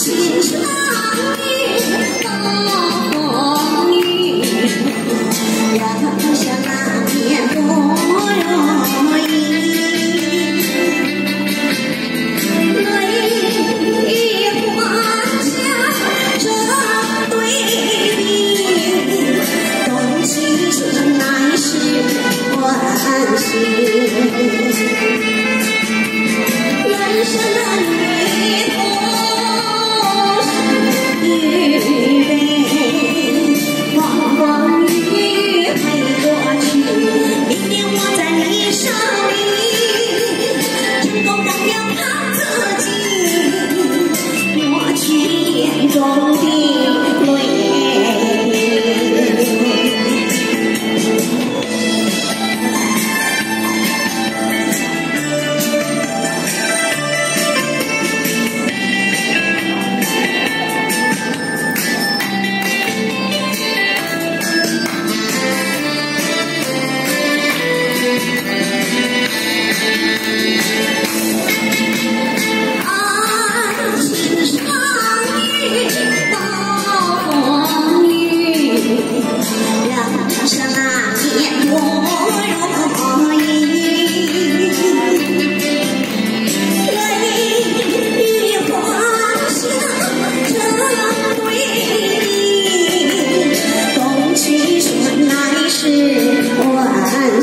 今生的风雨友人生哪免不如意泪与欢笑成对比冬去春来是欢喜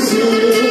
Jesus.